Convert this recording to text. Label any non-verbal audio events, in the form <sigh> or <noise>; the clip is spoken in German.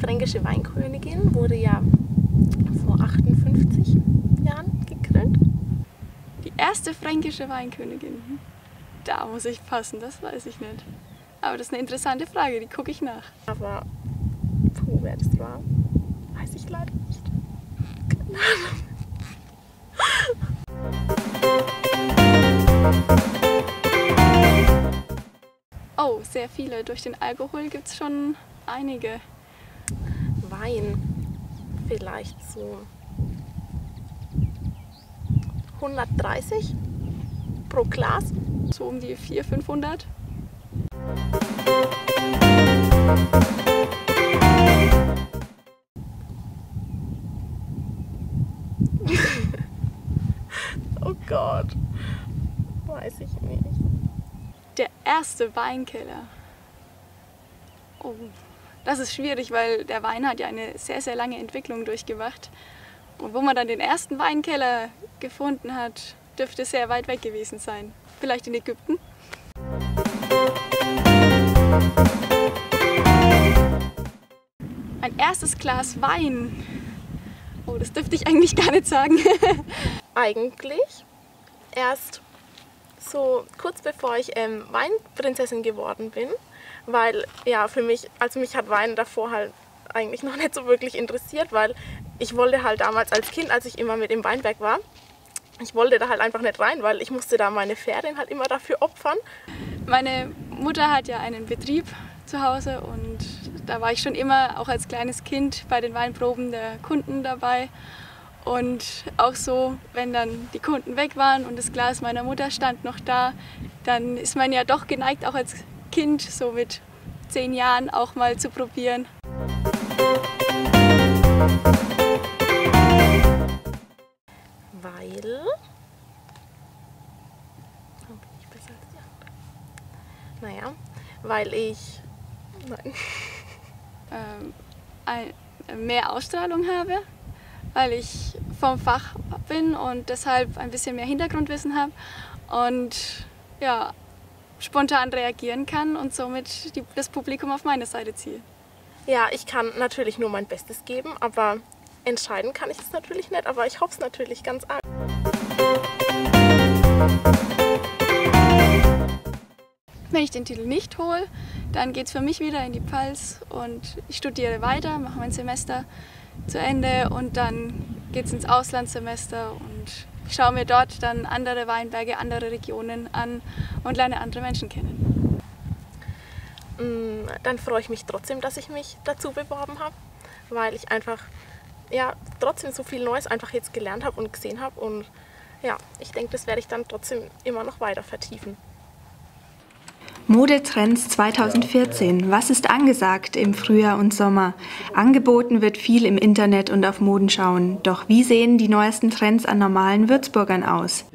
Fränkische Weinkönigin wurde ja vor 58 Jahren gekrönt. Die erste fränkische Weinkönigin? Da muss ich passen, das weiß ich nicht. Aber das ist eine interessante Frage, die gucke ich nach. Aber, puh, wer das war, weiß ich leider nicht. Keine Ahnung. Oh, sehr viele. Durch den Alkohol gibt es schon einige. Wein, vielleicht so 130 pro Glas. So um die 400, 500. <laughs> oh Gott, weiß ich nicht. Der erste Weinkeller. Oh, das ist schwierig, weil der Wein hat ja eine sehr, sehr lange Entwicklung durchgemacht. Und wo man dann den ersten Weinkeller gefunden hat, dürfte sehr weit weg gewesen sein. Vielleicht in Ägypten? Ein erstes Glas Wein. Oh, das dürfte ich eigentlich gar nicht sagen. <laughs> eigentlich erst so kurz bevor ich ähm, Weinprinzessin geworden bin, weil ja für mich, also mich hat Wein davor halt eigentlich noch <laughs> nicht so wirklich interessiert, weil ich wollte halt damals als Kind, als ich immer mit im Weinberg war, ich wollte da halt einfach nicht rein, weil ich musste da meine Ferien halt immer dafür opfern. Meine Mutter hat ja einen Betrieb zu Hause und da war ich schon immer, auch als kleines Kind, bei den Weinproben der Kunden dabei. Und auch so, wenn dann die Kunden weg waren und das Glas meiner Mutter stand noch da, dann ist man ja doch geneigt, auch als Kind, so mit zehn Jahren, auch mal zu probieren. Weil. Naja, weil ich. Nein. Ähm, ein, mehr Ausstrahlung habe, weil ich vom Fach bin und deshalb ein bisschen mehr Hintergrundwissen habe und ja, spontan reagieren kann und somit die, das Publikum auf meine Seite ziehe. Ja, ich kann natürlich nur mein Bestes geben, aber entscheiden kann ich es natürlich nicht, aber ich hoffe es natürlich ganz arg. Wenn ich den Titel nicht hole, dann geht es für mich wieder in die Pfalz und ich studiere weiter, mache mein Semester zu Ende und dann geht es ins Auslandssemester und ich schaue mir dort dann andere Weinberge, andere Regionen an und lerne andere Menschen kennen. Mm, dann freue ich mich trotzdem, dass ich mich dazu beworben habe, weil ich einfach ja, trotzdem so viel Neues einfach jetzt gelernt habe und gesehen habe und ja, ich denke, das werde ich dann trotzdem immer noch weiter vertiefen. Modetrends 2014. Was ist angesagt im Frühjahr und Sommer? Angeboten wird viel im Internet und auf Modenschauen. Doch wie sehen die neuesten Trends an normalen Würzburgern aus?